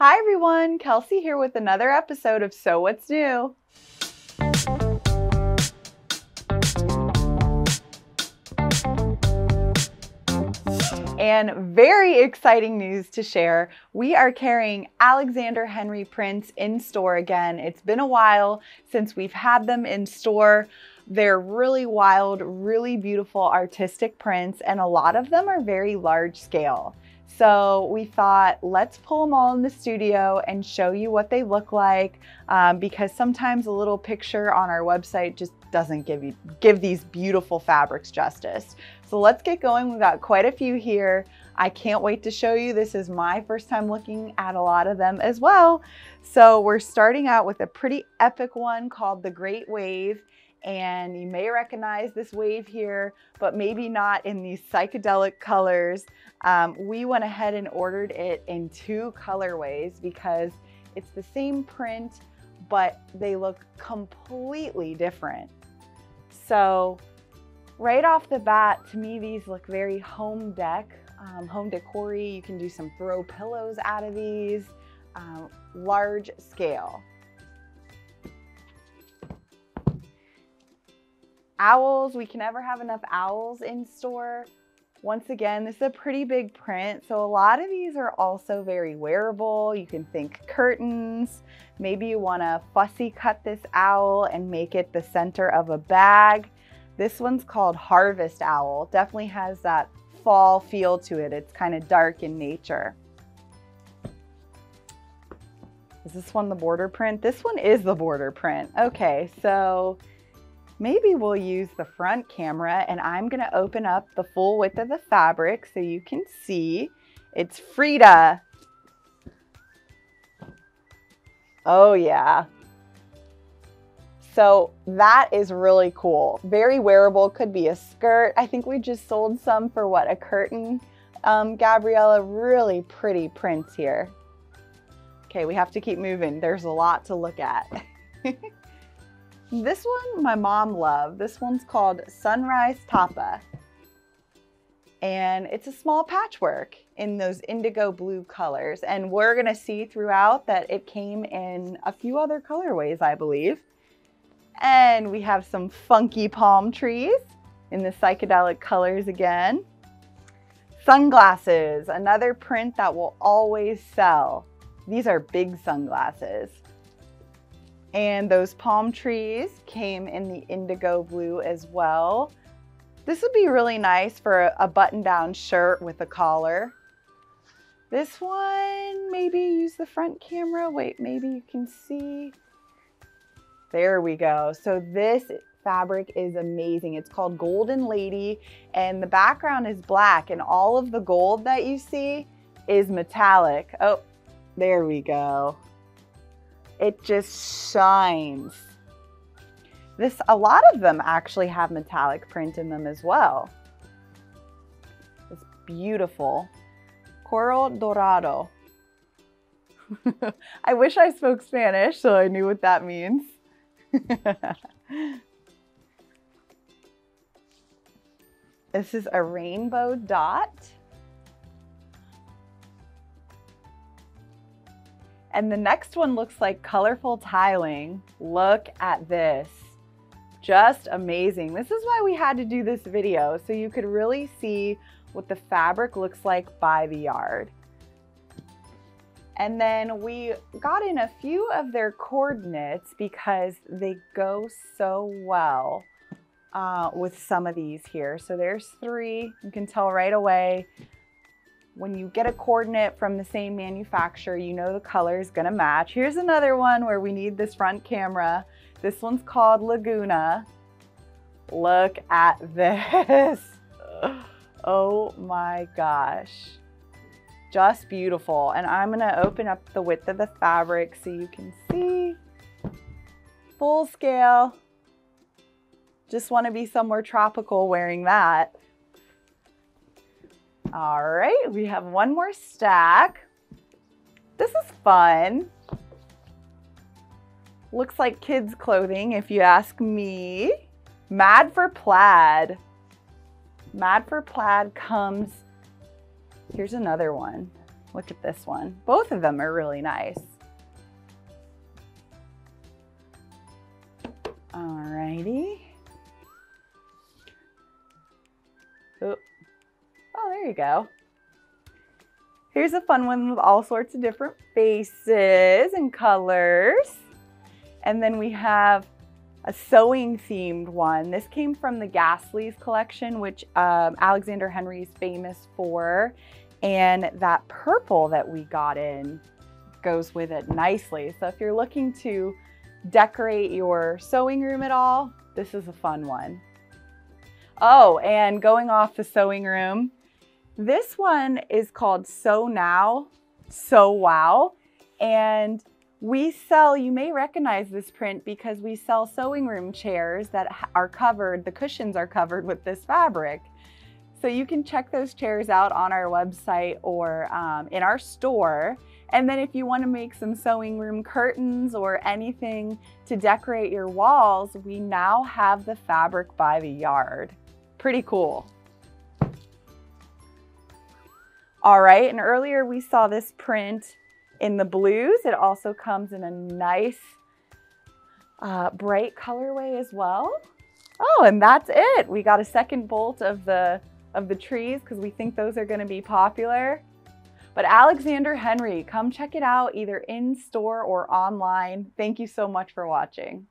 Hi everyone, Kelsey here with another episode of Sew What's New. And very exciting news to share. We are carrying Alexander Henry prints in store again. It's been a while since we've had them in store. They're really wild, really beautiful artistic prints, and a lot of them are very large scale. So we thought, let's pull them all in the studio and show you what they look like um, because sometimes a little picture on our website just doesn't give you give these beautiful fabrics justice. So let's get going. We've got quite a few here. I can't wait to show you. This is my first time looking at a lot of them as well. So we're starting out with a pretty epic one called the Great Wave and you may recognize this wave here, but maybe not in these psychedelic colors. Um, we went ahead and ordered it in two colorways because it's the same print, but they look completely different. So right off the bat, to me, these look very home deck, um, home decor -y. You can do some throw pillows out of these, um, large scale. Owls, we can never have enough owls in store. Once again, this is a pretty big print, so a lot of these are also very wearable. You can think curtains. Maybe you wanna fussy cut this owl and make it the center of a bag. This one's called Harvest Owl. Definitely has that fall feel to it. It's kind of dark in nature. Is this one the border print? This one is the border print. Okay, so Maybe we'll use the front camera and I'm gonna open up the full width of the fabric so you can see. It's Frida. Oh yeah. So that is really cool. Very wearable, could be a skirt. I think we just sold some for what, a curtain? Um, Gabriella, really pretty prints here. Okay, we have to keep moving. There's a lot to look at. This one my mom loved. This one's called Sunrise Tapa. And it's a small patchwork in those indigo blue colors. And we're gonna see throughout that it came in a few other colorways, I believe. And we have some funky palm trees in the psychedelic colors again. Sunglasses, another print that will always sell. These are big sunglasses. And those palm trees came in the indigo blue as well. This would be really nice for a button-down shirt with a collar. This one, maybe use the front camera. Wait, maybe you can see. There we go. So this fabric is amazing. It's called Golden Lady and the background is black and all of the gold that you see is metallic. Oh, there we go. It just shines. This, a lot of them actually have metallic print in them as well. It's beautiful. Coral Dorado. I wish I spoke Spanish so I knew what that means. this is a rainbow dot. And the next one looks like colorful tiling. Look at this. Just amazing. This is why we had to do this video, so you could really see what the fabric looks like by the yard. And then we got in a few of their coordinates because they go so well uh, with some of these here. So there's three, you can tell right away when you get a coordinate from the same manufacturer, you know the color is gonna match. Here's another one where we need this front camera. This one's called Laguna. Look at this. Oh my gosh. Just beautiful. And I'm gonna open up the width of the fabric so you can see. Full scale. Just wanna be somewhere tropical wearing that. All right, we have one more stack. This is fun. Looks like kids clothing if you ask me. Mad for Plaid. Mad for Plaid comes, here's another one. Look at this one. Both of them are really nice. Alrighty. Oh. There you go. Here's a fun one with all sorts of different faces and colors. And then we have a sewing themed one. This came from the Ghastlies collection, which um, Alexander Henry is famous for. And that purple that we got in goes with it nicely. So if you're looking to decorate your sewing room at all, this is a fun one. Oh, and going off the sewing room, this one is called Sew Now, Sew Wow. And we sell, you may recognize this print because we sell sewing room chairs that are covered, the cushions are covered with this fabric. So you can check those chairs out on our website or um, in our store. And then if you want to make some sewing room curtains or anything to decorate your walls, we now have the fabric by the yard. Pretty cool. All right, and earlier we saw this print in the blues. It also comes in a nice uh, bright colorway as well. Oh, and that's it. We got a second bolt of the of the trees because we think those are going to be popular. But Alexander Henry, come check it out either in store or online. Thank you so much for watching.